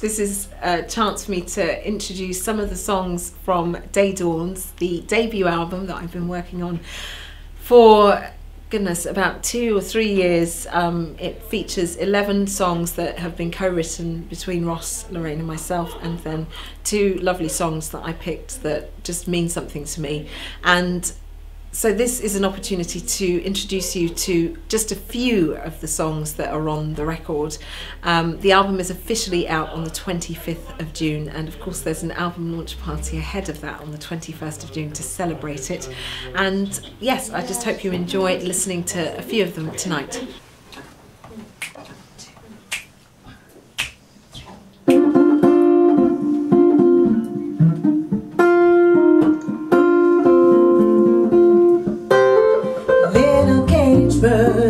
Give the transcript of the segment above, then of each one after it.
This is a chance for me to introduce some of the songs from Day Dawns, the debut album that I've been working on for goodness about two or three years. Um, it features 11 songs that have been co-written between Ross, Lorraine and myself and then two lovely songs that I picked that just mean something to me. And so this is an opportunity to introduce you to just a few of the songs that are on the record. Um, the album is officially out on the 25th of June and of course there's an album launch party ahead of that on the 21st of June to celebrate it. And yes, I just hope you enjoy listening to a few of them tonight. Bird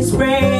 Now